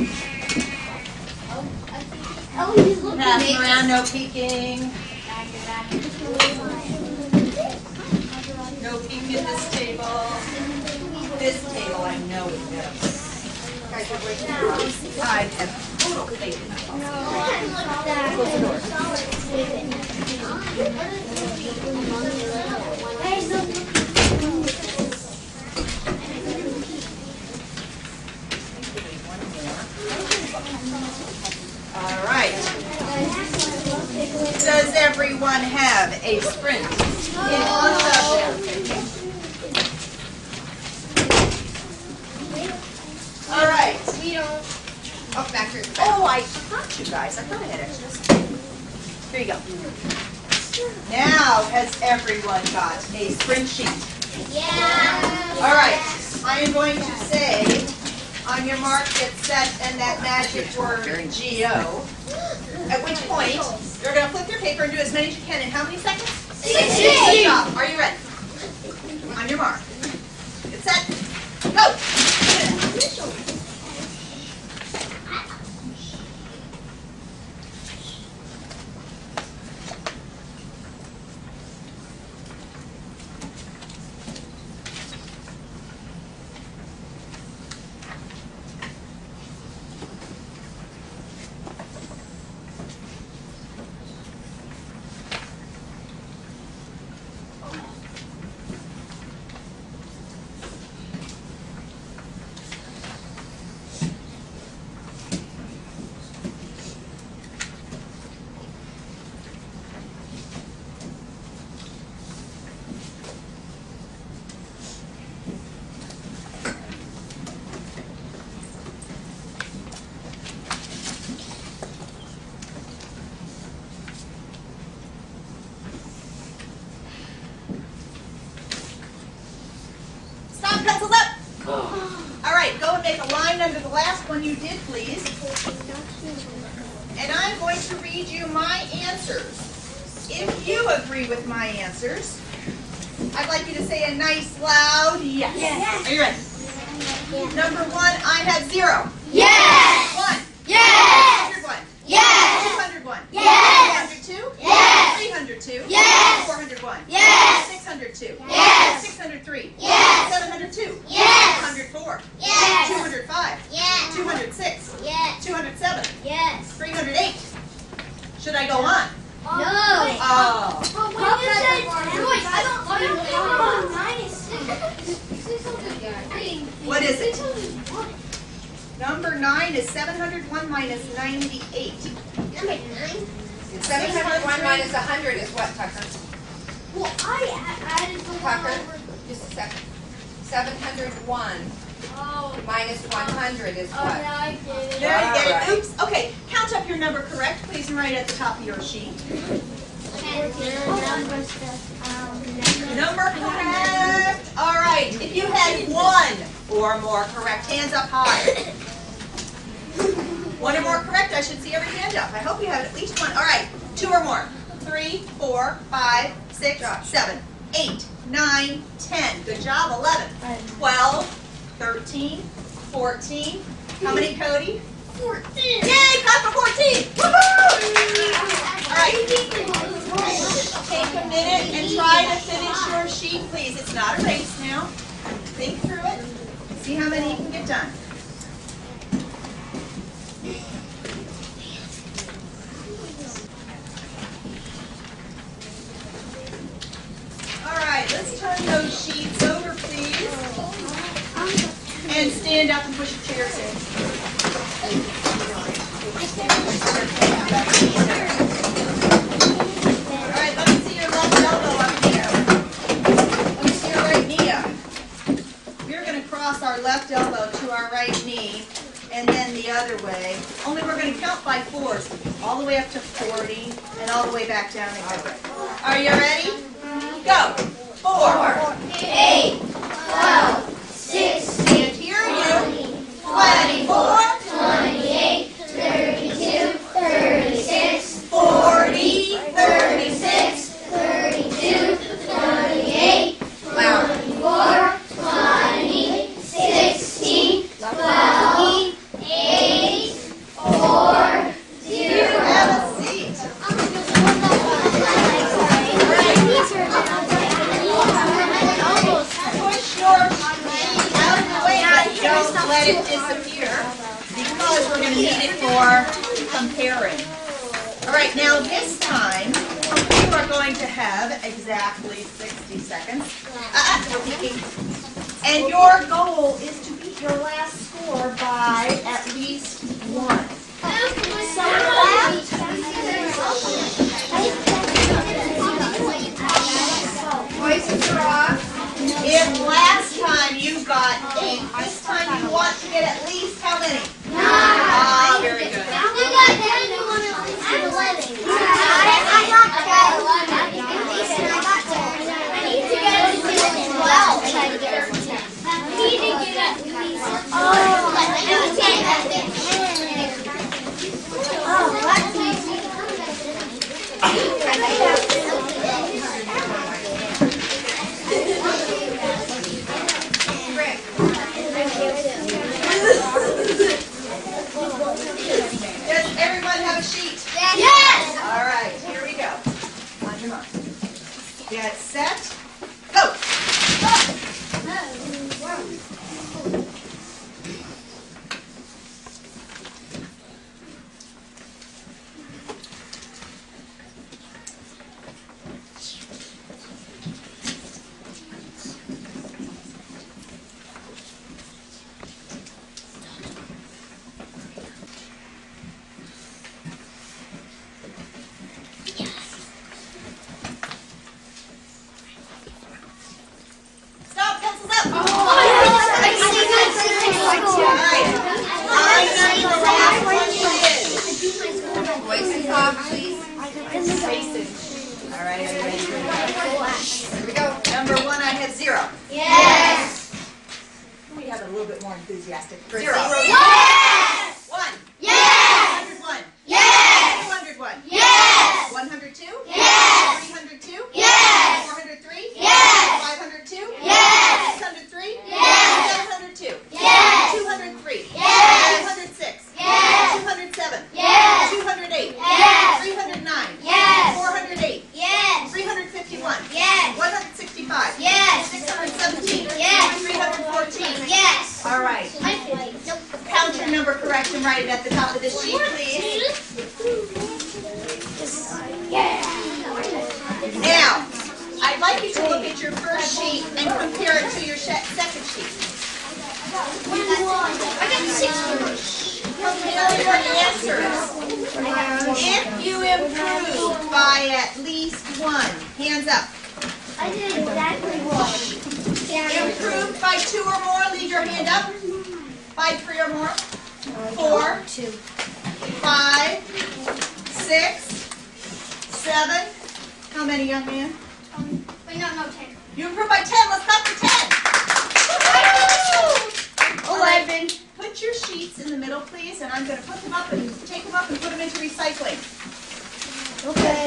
Oh, looking Pass at them around, no peeking. No peeking at this table. This table, I know waking up. I have total faith in that. All right. Does everyone have a sprint in one subject? All right. We don't. Oh, back here. Oh, I forgot you guys. I thought I had extras. Here you go. Now, has everyone got a sprint sheet? Yeah. All right. I am going to say, on your mark, get set, and that magic word, G-O. At which point, you're going to flip your paper and do as many as you can in how many seconds? Good job. Are you ready? On your mark. Get set. Go. Stop, pencils up. All right, go and make a line under the last one you did, please. And I'm going to read you my answers. If you agree with my answers, I'd like you to say a nice loud yes. Yes. Are you ready? Number one, I had zero. Yes. One. Yes. 101. Yes. 201. Yes. 202. Yes. 302. Yes. 401. Yes. 602. Yes. 603. Yes. 702. Yes. 104. Yes. 205. Yes. 206. Yes. 207. Yes. 308. Should I go on? No. Oh. But when you said Joyce, I don't. I don't think mine is What is it? Number nine is 701 minus 98. Seven hundred one minus a hundred is what, Tucker? Well, I added the one Tucker, over. just a second. Seven hundred one Oh. minus one hundred is Oh, what? yeah, I did it. There you get Alright. it. Oops. Okay, count up your number correct, please, and write it at the top of your sheet. Number correct. All right. If you had one or more correct, hands up high. One or more correct, I should see every hand up. I hope you have at least one. All right. Two or more. Three, four, five, six, seven, eight, nine, ten. Good job. Eleven. Twelve, thirteen, fourteen. How many, Cody? Fourteen. Yay! Clap for fourteen. Woohoo! All right. Take a minute and try to finish your sheet, please. It's not a race now. Think through it. See how many you can get done. All right, let's turn those sheets over, please. And stand up and push your chairs in. All right, let me see your left elbow up here. Let me see your right knee up. We're going to cross our left elbow to our right knee and then the other way. To count by fours, all the way up to 40 and all the way back down again. Are you ready? Go. Four. Eight. Twelve. Sixteen. Can't hear you. 24. It disappear because we're gonna need it for comparing. All right, now this time, you are going to have exactly sixty seconds. Ah. And your goal is to beat your last score by at least one. Voices are off. If time you got eight, this time you want to get at least how many? Nine. Ah, very good. We got ten. We want at least eleven. I got Rick, Does everyone have a sheet? Yes! All right, here we go. On your mark. Get set, go. Stop, pencils up. All right. I know the last one is. voices off, please. All right, are you ready? Here we go. Number one, I have zero. Yes! We have a little bit more enthusiastic. For Zero. zero. Yes! One. Yes! 101. Yes! 201. Yes! 102. Yes! 302. Yes! 403. Yes! 502. Yes! 603. Yes! 702. Yes! 203. Yes! 206. Yes! 207. Yes! 208. Yes! 309. Yes! 408. Yes! 351. Yes! 165. Yes! 617. Yes! 314. Yes! All right. Count your number correct and write it at the top of this sheet, please. Now, You to look at your first sheet and compare it to your second sheet. I got six. Compare your answers. If you improved by at least one, hands up. I did exactly one. Improved by two or more, leave your hand up. By three or more. Four, Two. five, six, seven. How many, young man? No, no, 10. You improve by 10. Let's clap for 10. 11. Put your sheets in the middle, please, and I'm going to put them up and take them up and put them into recycling. Okay.